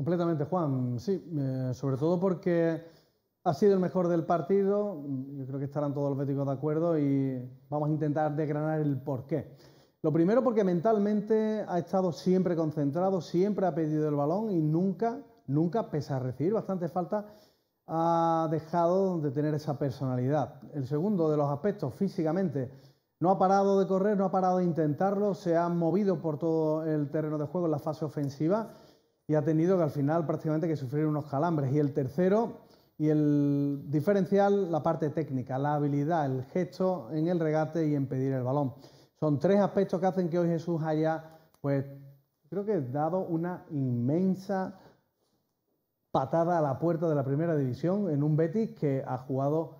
Completamente, Juan. Sí, eh, sobre todo porque ha sido el mejor del partido. Yo creo que estarán todos los béticos de acuerdo y vamos a intentar desgranar el porqué. Lo primero porque mentalmente ha estado siempre concentrado, siempre ha pedido el balón y nunca, nunca, pese a recibir bastante falta, ha dejado de tener esa personalidad. El segundo de los aspectos, físicamente, no ha parado de correr, no ha parado de intentarlo, se ha movido por todo el terreno de juego en la fase ofensiva y ha tenido que al final prácticamente que sufrir unos calambres. Y el tercero y el diferencial, la parte técnica, la habilidad, el gesto en el regate y en pedir el balón. Son tres aspectos que hacen que hoy Jesús haya, pues creo que dado una inmensa patada a la puerta de la primera división en un Betis que ha jugado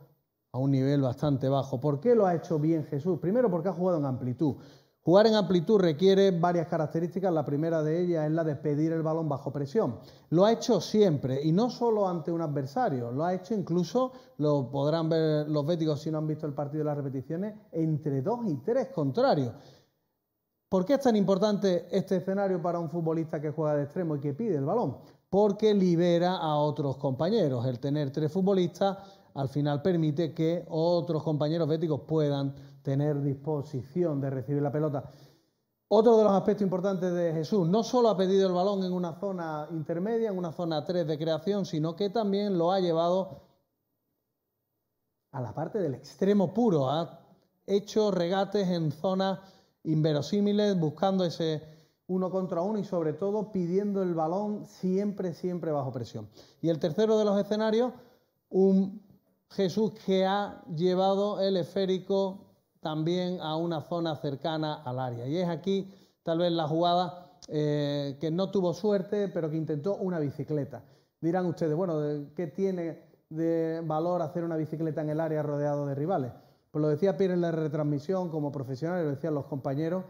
a un nivel bastante bajo. ¿Por qué lo ha hecho bien Jesús? Primero porque ha jugado en amplitud. Jugar en amplitud requiere varias características. La primera de ellas es la de pedir el balón bajo presión. Lo ha hecho siempre y no solo ante un adversario, lo ha hecho incluso, lo podrán ver los béticos si no han visto el partido de las repeticiones, entre dos y tres contrarios. ¿Por qué es tan importante este escenario para un futbolista que juega de extremo y que pide el balón? Porque libera a otros compañeros. El tener tres futbolistas al final permite que otros compañeros béticos puedan tener disposición de recibir la pelota. Otro de los aspectos importantes de Jesús, no solo ha pedido el balón en una zona intermedia, en una zona 3 de creación, sino que también lo ha llevado a la parte del extremo puro. Ha hecho regates en zonas inverosímiles, buscando ese uno contra uno y sobre todo pidiendo el balón siempre, siempre bajo presión. Y el tercero de los escenarios, un Jesús que ha llevado el esférico también a una zona cercana al área. Y es aquí tal vez la jugada eh, que no tuvo suerte, pero que intentó una bicicleta. Dirán ustedes, bueno, ¿qué tiene de valor hacer una bicicleta en el área rodeado de rivales? Pues lo decía Pierre en la retransmisión como profesional, lo decían los compañeros,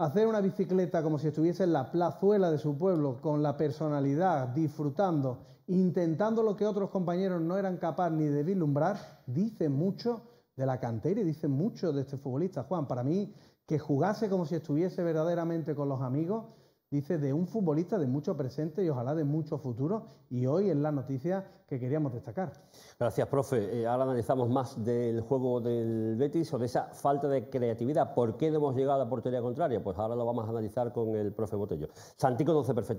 hacer una bicicleta como si estuviese en la plazuela de su pueblo, con la personalidad, disfrutando, intentando lo que otros compañeros no eran capaces ni de vislumbrar, dice mucho de la cantera y dice mucho de este futbolista, Juan. Para mí, que jugase como si estuviese verdaderamente con los amigos, dice de un futbolista de mucho presente y ojalá de mucho futuro. Y hoy es la noticia que queríamos destacar. Gracias, profe. Eh, ahora analizamos más del juego del Betis o de esa falta de creatividad. ¿Por qué no hemos llegado a la portería contraria? Pues ahora lo vamos a analizar con el profe Botello. Santi conoce perfectamente.